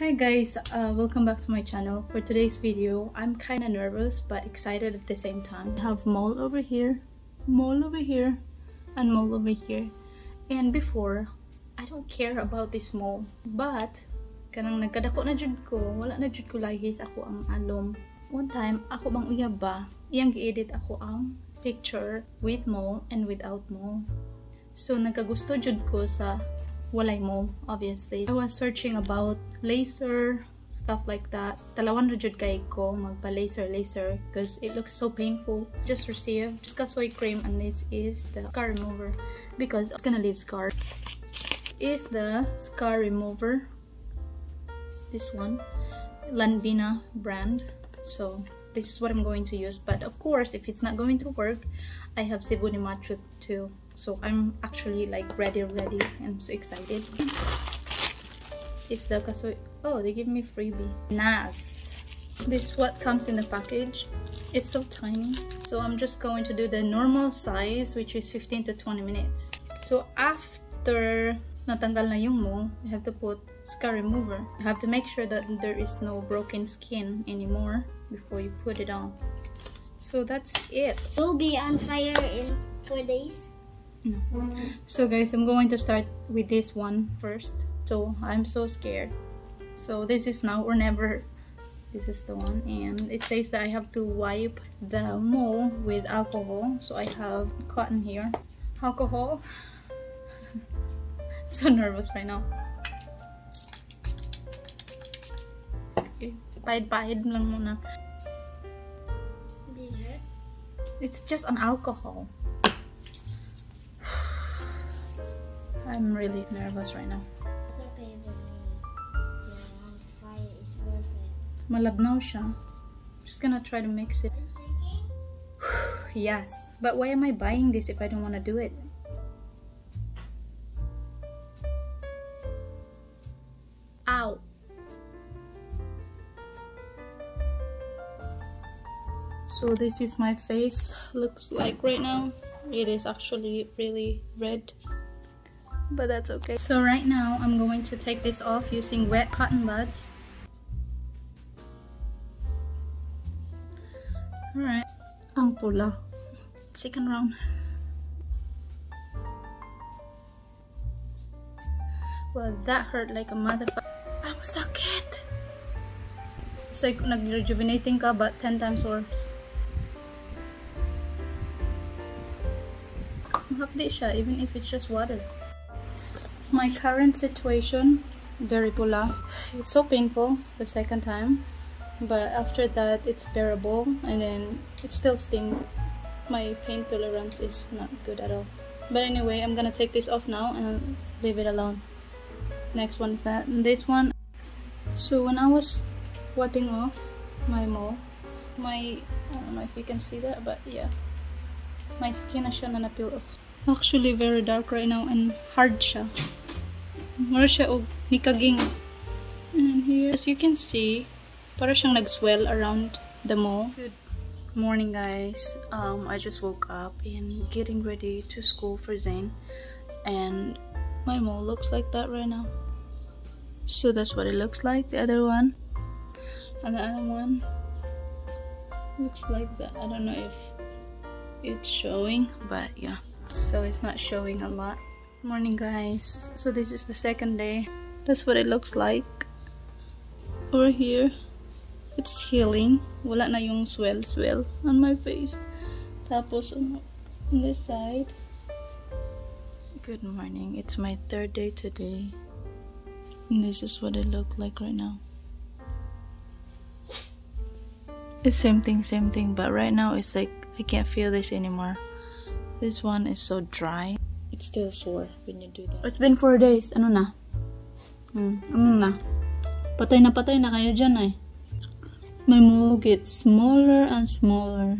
Hi guys, uh, welcome back to my channel. For today's video, I'm kind of nervous but excited at the same time. I have mole over here, mole over here, and mole over here. And before, I don't care about this mole. But, kanang nagkadako na jud ko, wala na jud ko lagi ako ang alom. One time, ako bang uyab ba, iyang gi-edit ako ang picture with mole and without mole. So, nagkagusto jud ko sa walay mo, obviously. I was searching about laser, stuff like that. Talawan na jud kay ko magpa-laser laser because it looks so painful. Just received Skasoy cream and this is the scar remover because it's gonna leave scar. Is the scar remover. This one. Lanvina brand. So this is what I'm going to use. But of course, if it's not going to work, I have Cebu Macho too so i'm actually like ready ready. I'm so excited. It's the kasoy oh they give me freebie. Nice this what comes in the package. It's so tiny. So i'm just going to do the normal size which is 15 to 20 minutes. So after natanggal na yung mo you have to put scar remover. You have to make sure that there is no broken skin anymore before you put it on. So that's it. We'll be on fire in four days. No. So guys, I'm going to start with this one first. So I'm so scared. So this is now or never. This is the one and it says that I have to wipe the mole with alcohol. So I have cotton here. Alcohol. so nervous right now. Okay. Pahid-pahid lang muna. It's just an alcohol. I'm really nervous right now. It's okay when you're fire. It's worth it. Just gonna try to mix it. Yes. But why am I buying this if I don't want to do it? Ow. So this is my face looks like right now. It is actually really red. But that's okay. So right now I'm going to take this off using wet cotton buds. Alright. Oh, Ang pula. Second round. Well, that hurt like a motherfucker. Ang sakit! It's like nag-rejuvenating ka but 10 times worse. Mahapdi siya even if it's just water. My current situation, very pula. It's so painful the second time but after that it's bearable and then it still stings my pain tolerance is not good at all. But anyway i'm gonna take this off now and leave it alone. Next one is that and this one. So when i was wiping off my mole my i don't know if you can see that but yeah. My skin is siya na napeel off actually very dark right now and hard siya Mura siya og nikaging and here as you can see para siyang nag-swell around the mole Good morning guys. Um, I just woke up and getting ready to school for Zane. And my mole looks like that right now. So that's what it looks like. The other one. And the other one looks like that. I don't know if it's showing, but yeah. So it's not showing a lot. Morning guys. So this is the second day. That's what it looks like. Over here it's healing. Wala na yung swell-swell on my face. Tapos, on, on this side. Good morning. It's my third day today. And this is what it looked like right now. It's same thing, same thing. But right now, it's like, I can't feel this anymore. This one is so dry. It's still sore when you do that. It's been four days. Ano na? Hmm, ano na? Patay na patay na kayo dyan eh. my mole gets smaller and smaller.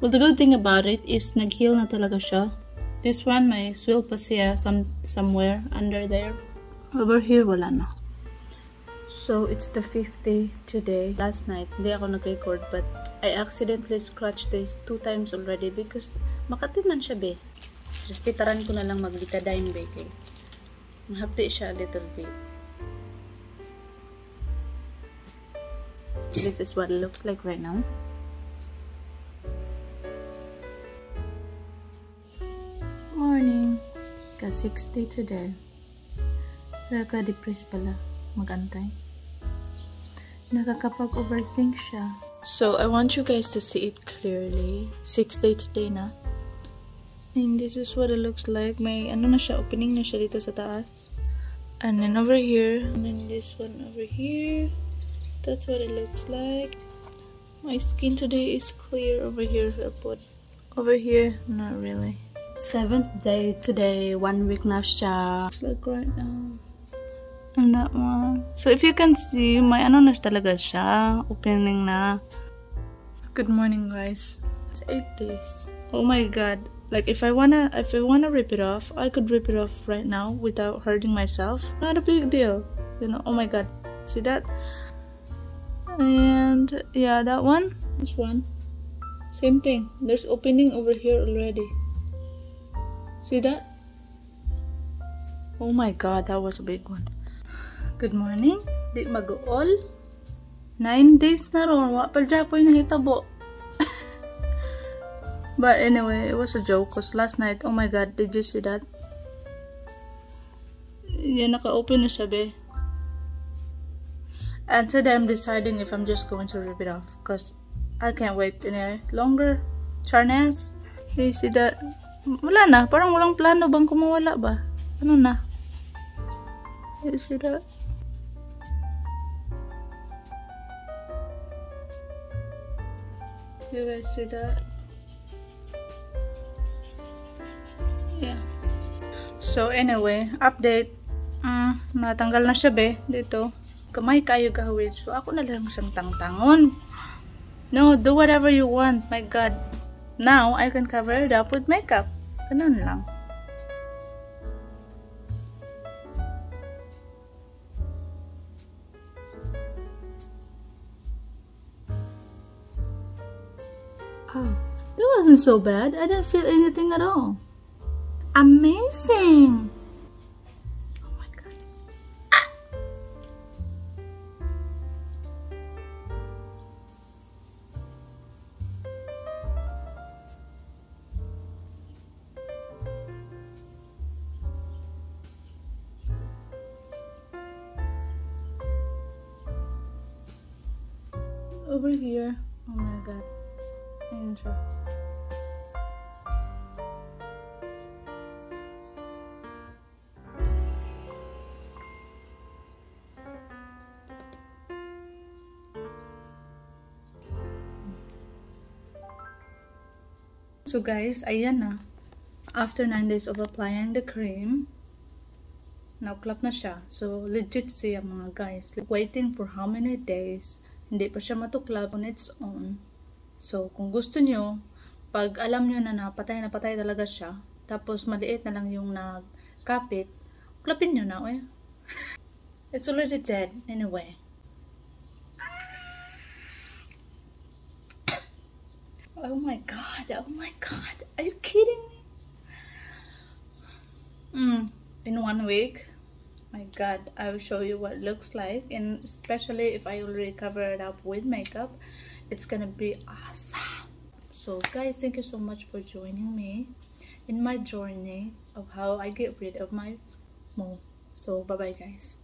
Well, the good thing about it is nag-heal na talaga siya. This one, may swill pa siya some, somewhere under there. Over here, wala na. So, it's the fifth day today. Last night, hindi ako nag-record but I accidentally scratched this two times already because makati man siya, be. Just pitaran ko na lang mag-betadine, be. Kay mahapdi siya a little bit. this is what it looks like right now. Morning. Ka 60 today nakaka-depress pala. Magantay. Nakakapag-overthink siya. So I want you guys to see it clearly. 6 day today na and this is what it looks like. May ano na siya? Opening na siya dito sa taas. And then over here. And then this one over here. That's what it looks like. My skin today is clear over here I put over here not really. Seventh day today. One week na siya. Look right now. And that one. So if you can see may ano na talaga siya. Opening na. Good morning guys. It's eight days. Oh my god like if I wanna if I wanna rip it off I could rip it off right now without hurting myself. Not a big deal you know. Oh my god. See that? And yeah that one this one. Same thing. There's opening over here already. See that? Oh my god that was a big one. Good morning. Di mag-all 9 days na ron po yung nahitabo But anyway, it was a joke because last night, oh my god, did you see that? Yeah, naka-open na siya. And today I'm deciding if I'm just going to rip it off because I can't wait any longer. Charnes, you see that? Wala na, parang walang plano bang kumawala ba? Ano na? You see that? You guys see that? So anyway update. Mm, natanggal na siya be. Dito. Kamay kayo gawin. So ako na lang siyang tangtangon. No do whatever you want my god. Now I can cover it up with makeup. Ganun lang. Oh that wasn't so bad. I didn't feel anything at all Amazing! Oh god. Ah. Over here. Oh my god. Intro. So guys, ayan na. After 9 days of applying the cream, na-clap na siya. So legit siya mga guys. Waiting for how many days, hindi pa siya matuklap on its own. So kung gusto nyo, pag alam nyo na napatay na patay talaga siya, tapos maliit na lang yung nagkapit, klapin nyo na, eh. It's already dead anyway. Oh my god, oh my god, are you kidding me? Mm, in one week, my god, I will show you what it looks like and especially if I already cover it up with makeup, it's gonna be awesome. So guys, thank you so much for joining me in my journey of how I get rid of my mole. So bye bye guys.